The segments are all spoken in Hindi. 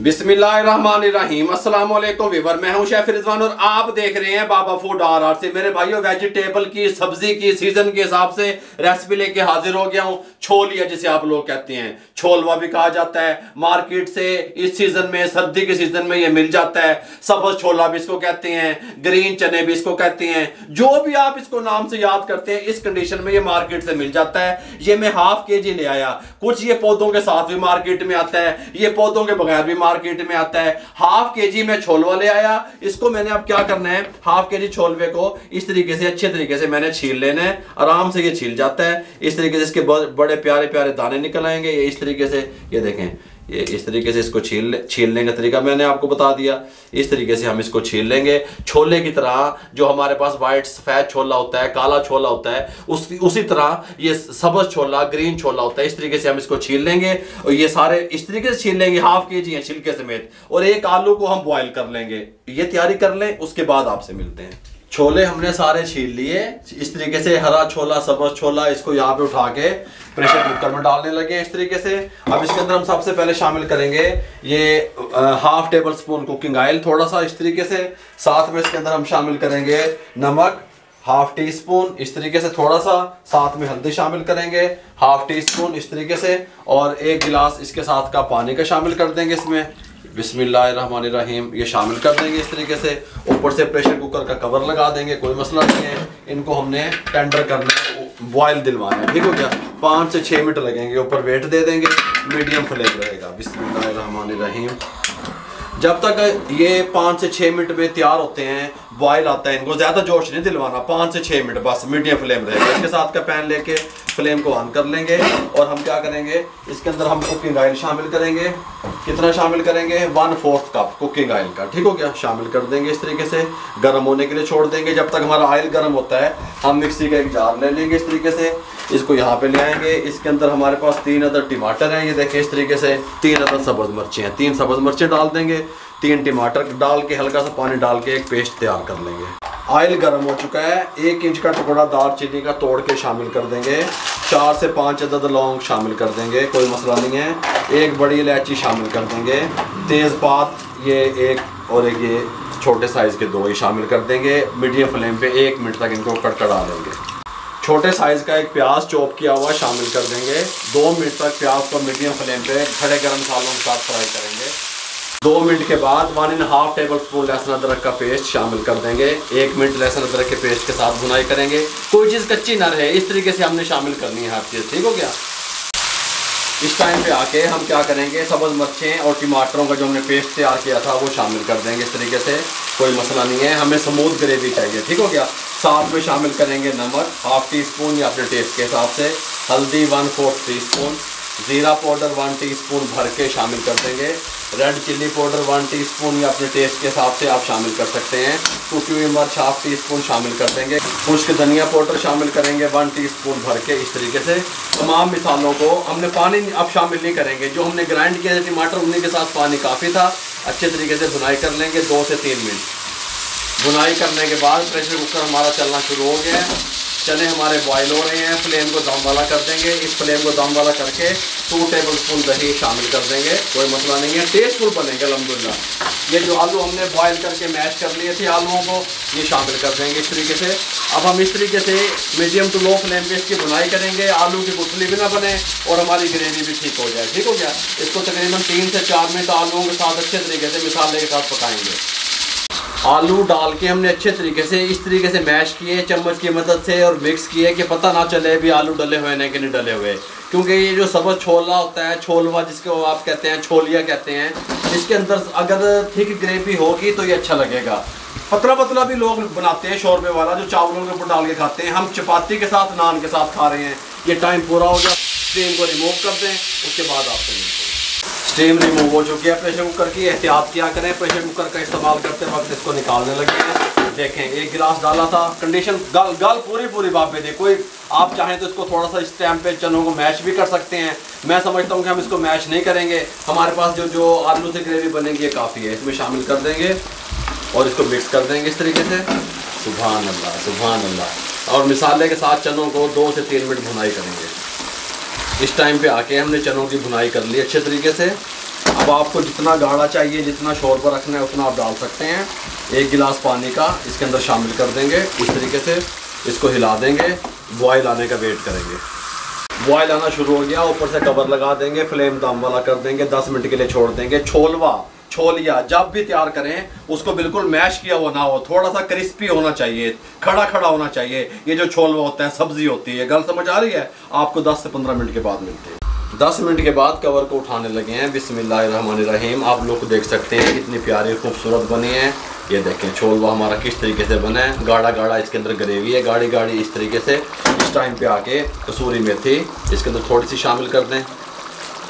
बिस्मिल्लाहिर्रहमानिर्रहीम। अस्सलाम वालेकुम वीवर मैं हूँ शेफ रिजवान और आप देख रहे हैं बाबा फ़ूड आर आर से। मेरे भाइयों वेजिटेबल की, सब्ज़ी की सीज़न के हिसाब से रेसिपी लेके हाजिर हो गया हूँ। छोलिया जिसे आप लोग कहते हैं। छोलवा भी कहा जाता है। मार्केट से इस सीज़न में, सर्दी के सीज़न में ये मिल जाता है। सबज छोला भी इसको कहते हैं। ग्रीन चने भी इसको कहते हैं। जो भी आप इसको नाम से याद करते हैं, इस कंडीशन में ये मार्केट से मिल जाता है। ये मैं हाफ़ के जी ले आया। कुछ ये पौधों के साथ भी मार्केट में आता है। ये पौधों के बगैर भी मार्केट में आता है। हाफ़ के जी में छोलवा ले आया। इसको मैंने अब क्या करना है? हाफ़ के जी छोलवे को इस तरीके से, अच्छे तरीके से मैंने छील लेना है। आराम से ये छील जाता है। इस तरीके से इसके बड़े प्यारे प्यारे दाने निकल आएँगे। इस तरीके से, ये देखें। ये इस तरीके से इसको छील छीलने का तरीका मैंने आपको बता दिया। इस तरीके से हम इसको छील लेंगे। छोले की तरह जो हमारे पास वाइट सफ़ेद छोला होता है, काला छोला होता है, उस, उसी तरह ये सबज छोला ग्रीन छोला होता है, इस तरीके से हम इसको छील लेंगे। और ये सारे इस तरीके से छील लेंगे हाफ़ के जी छिलके समेत। और एक आलू को हम बॉयल कर लेंगे। ये तैयारी कर लें, उसके बाद आपसे मिलते हैं। छोले हमने सारे छील लिए। इस तरीके से हरा छोला सबज छोला इसको यहाँ पे उठा के प्रेशर कुकर में डालने लगे इस तरीके से। अब इसके अंदर हम सबसे पहले शामिल करेंगे ये half tablespoon cooking oil थोड़ा सा इस तरीके से। साथ में इसके अंदर हम शामिल करेंगे नमक हाफ़ टी स्पून इस तरीके से थोड़ा सा साथ में हल्दी शामिल करेंगे हाफ़ टी स्पून इस तरीके से। और एक गिलास इसके साथ का पानी का शामिल कर देंगे इसमें। बिस्मिल्लाहिर्रहमानिर्रहीम। ये शामिल कर देंगे इस तरीके से। ऊपर से प्रेशर कुकर का कवर लगा देंगे, कोई मसला नहीं है। इनको हमने टेंडर करना बॉयल दिलवाना है। ठीक हो गया? पाँच से छः मिनट लगेंगे। ऊपर वेट दे देंगे। मीडियम फ्लेम रहेगा। बिस्मिल्लाहिर्रहमानिर्रहीम। जब तक ये पाँच से छः मिनट में तैयार होते हैं बॉयल आता है, इनको ज़्यादा जोश नहीं दिलवाना। पाँच से छः मिनट बस मीडियम फ्लेम रहेगा। इसके साथ का पैन लेके फ्लेम को ऑन कर लेंगे और हम क्या करेंगे, इसके अंदर हम कुकिंग ऑयल शामिल करेंगे। कितना शामिल करेंगे? One fourth cup cooking oil का। ठीक हो गया? शामिल कर देंगे इस तरीके से। गर्म होने के लिए छोड़ देंगे। जब तक हमारा ऑयल गर्म होता है, हम मिक्सी का एक जार ले लेंगे इस तरीके से। इसको यहाँ पे ले आएँगे। इसके अंदर हमारे पास तीन अदर टमाटर हैं। ये देखें इस तरीके से। तीन अदर सब्ज़ मिर्चें हैं। तीन सब्ज़ मिर्चें डाल देंगे। तीन टमाटर डाल के, हल्का सा पानी डाल के एक पेस्ट तैयार कर लेंगे। ऑयल गर्म हो चुका है। एक इंच का टुकड़ा दार चीनी का तोड़ के शामिल कर देंगे। चार से पाँच अदद लौंग शामिल कर देंगे, कोई मसला नहीं है। एक बड़ी इलायची शामिल कर देंगे। तेज़पात ये एक और एक ये छोटे साइज़ के दो ही शामिल कर देंगे। मीडियम फ्लेम पे एक मिनट तक इनको कड़कड़ा लेंगे। छोटे साइज़ का एक प्याज चॉप किया हुआ शामिल कर देंगे। दो मिनट तक प्याज को मीडियम फ्लेम पे खड़े गर्म मसालों के साथ फ्राई करेंगे। दो मिनट के बाद one and half tablespoon लहसुन अदरक का पेस्ट शामिल कर देंगे। एक मिनट लहसुन अदरक के पेस्ट के साथ बुनाई करेंगे। कोई चीज़ कच्ची ना रहे, इस तरीके से हमने शामिल करनी है हर चीज़। ठीक हो गया? इस टाइम पे आके हम क्या करेंगे? सब्ज़ मच्छें और टमाटरों का जो हमने पेस्ट तैयार किया था, वो शामिल कर देंगे इस तरीके से। कोई मसला नहीं है, हमें स्मूथ ग्रेवी चाहिए। ठीक हो गया? साथ में शामिल करेंगे नमक हाफ़ टी स्पून या अपने टेस्ट के हिसाब से। हल्दी वन फोर्थ टी स्पून ज़ीरा पाउडर वन टीस्पून भर के शामिल कर देंगे। Red chilli powder one teaspoon या अपने टेस्ट के हिसाब से आप शामिल कर सकते हैं। कुटी हुई मिर्च हाफ़ टी स्पून शामिल कर देंगे। खुश्क धनिया पाउडर शामिल करेंगे वन टीस्पून भर के इस तरीके से। तमाम मिसालों को हमने पानी अब शामिल नहीं करेंगे। जो हमने ग्राइंड किया था टमाटर उन्हीं के साथ पानी काफ़ी था। अच्छे तरीके से बुनाई कर लेंगे दो से तीन मिनट बुनाई करने के बाद प्रेशर कुकर हमारा चलना शुरू हो गया है। चने हमारे बॉयल हो रहे हैं फ्लेम को दम वाला कर देंगे। इस फ्लेम को दम वाला करके टू टेबल स्पून दही शामिल कर देंगे। कोई मसला नहीं है टेस्टफुल बनेंगे अलहमदिल्ला ये जो आलू हमने बॉयल करके मैश कर लिए थे आलूओं को, ये शामिल कर देंगे इस तरीके से। अब हम इस तरीके से मीडियम टू लो फ्लेम पे इसकी बुनाई करेंगे। आलू की गुठली भी ना बने और हमारी ग्रेवी भी ठीक हो जाए। ठीक हो गया? इसको तकरीबन तीन से चार मिनट आलूओं के साथ अच्छे तरीके से मिसाले के साथ पकाएँगे। आलू डाल के हमने अच्छे तरीके से, इस तरीके से मैश किए, चम्मच की मदद से और मिक्स किए कि पता ना चले भी आलू डले हुए हैं कि नहीं डले हुए। क्योंकि ये जो सबज छोला होता है, छोलवा जिसको आप कहते हैं, छोलिया कहते हैं, इसके अंदर अगर थिक ग्रेवी होगी तो ये अच्छा लगेगा। पतला पतला भी लोग बनाते हैं शोरबे वाला, जो चावलों के ऊपर डाल के खाते हैं। हम चपाती के साथ, नान के साथ खा रहे हैं। ये टाइम पूरा हो गया स्टीम को रिमूव कर दें, उसके बाद हैं स्टीम रिमूव हो चुकी है प्रेशर कुकर की। एहतियात क्या करें? प्रेशर कुकर का इस्तेमाल करते वक्त इसको निकालने लगे हैं। देखें, एक गिलास डाला था। कंडीशन गल गल पूरी पूरी बापे दे कोई आप चाहें तो इसको थोड़ा सा इस टाइम पे चनों को मैश भी कर सकते हैं। मैं समझता हूँ कि हम इसको मैश नहीं करेंगे। हमारे पास जो जो आलू से ग्रेवी बनेगी, ये काफ़ी है। इसमें शामिल कर देंगे और इसको मिक्स कर देंगे इस तरीके से। सुबह अल्लाह सुबह अल्लाह। और मिसाले के साथ चनों को दो से तीन मिनट भुनाई करेंगे। इस टाइम पे आके हमने चनों की बुनाई कर ली अच्छे तरीके से। अब आपको जितना गाढ़ा चाहिए, जितना शोर पर रखना है, उतना आप डाल सकते हैं। एक गिलास पानी का इसके अंदर शामिल कर देंगे। इस तरीके से इसको हिला देंगे। बॉयल आने का वेट करेंगे। बॉयल आना शुरू हो गया। ऊपर से कवर लगा देंगे। फ्लेम दम वाला कर देंगे। 10 मिनट के लिए छोड़ देंगे। छोलवा छोलिया जब भी तैयार करें, उसको बिल्कुल मैश किया हुआ ना हो थोड़ा सा क्रिस्पी होना चाहिए खड़ा खड़ा होना चाहिए। ये जो छोलवा होता है, सब्ज़ी होती है। गल समझ आ रही है? आपको 10 से 15 मिनट के बाद मिलते हैं। दस मिनट के बाद कवर को उठाने लगे हैं। बिस्मिल्लाहिर्रहमानिर्रहीम। आप लोग देख सकते हैं, कितनी प्यारी खूबसूरत बनी है। ये देखें छोलवा हमारा किस तरीके से बना है? गाढ़ा गाढ़ा इसके अंदर ग्रेवी है गाढ़ी गाढ़ी इस तरीके से। इस टाइम पे आके कसूरी मेथी इसके अंदर थोड़ी सी शामिल कर दें।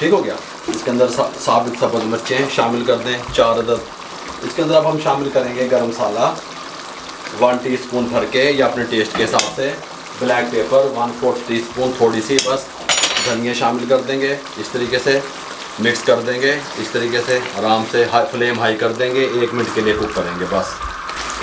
ठीक हो गया? इसके अंदर साबित सब्ज मिर्चें शामिल कर दें चार अदद। इसके अंदर अब हम शामिल करेंगे गर्म मसाला वन टी स्पून भर के, या अपने टेस्ट के हिसाब से। Black pepper one fourth teaspoon थोड़ी सी बस। धनिया शामिल कर देंगे, इस तरीके से। मिक्स कर देंगे, इस तरीके से। आराम से हाई फ्लेम हाई कर देंगे। एक मिनट के लिए कुक करेंगे बस।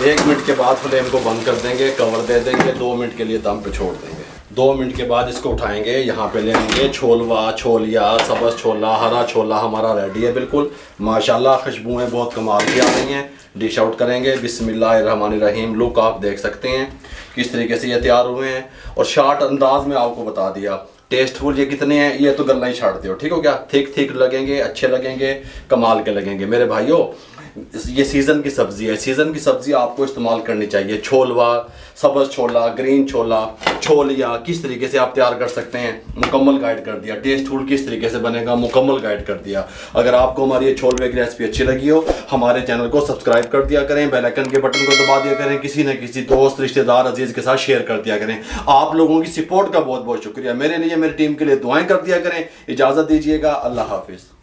एक मिनट के बाद फ्लेम को बंद कर देंगे कवर दे देंगे। दो मिनट के लिए दम पे छोड़ देंगे। दो मिनट के बाद इसको उठाएँगे, यहाँ पे लेंगे छोलवा, छोलिया सबस छोला, हरा छोला हमारा रेडी है बिल्कुल। माशाल्लाह खुशबुएँ बहुत कमाल की आ रही हैं। डिश आउट करेंगे। बिस्मिल्लाहिर्रहमानिर्रहीम। लुक आप देख सकते हैं किस तरीके से ये तैयार हुए हैं। और शार्ट अंदाज में आपको बता दिया टेस्टफुल ये कितने हैं, ये तो गलना ही छाड़ते हो, ठीक हो क्या थिक थिक लगेंगे, अच्छे लगेंगे, कमाल के लगेंगे। मेरे भाइयों ये सीज़न की सब्ज़ी है। सीज़न की सब्ज़ी आपको इस्तेमाल करनी चाहिए। छोलवा, सब्ज़ छोला ग्रीन छोला, छोलिया, किस तरीके से आप तैयार कर सकते हैं? मुकम्मल गाइड कर दिया। टेस्टफुल किस तरीके से बनेगा? मुकम्मल गाइड कर दिया। अगर आपको हमारी ये छोलवे की रेसिपी अच्छी लगी हो, हमारे चैनल को सब्सक्राइब कर दिया करें बेलाइकन के बटन को दबा दिया करें, किसी न किसी दोस्त, रिश्तेदार, अज़ीज़ के साथ शेयर कर दिया करें। आप लोगों की सपोर्ट का बहुत बहुत शुक्रिया। मेरे लिए, मेरी टीम के लिए दुआएँ कर दिया करें। इजाज़त दीजिएगा। अल्लाह हाफिज़।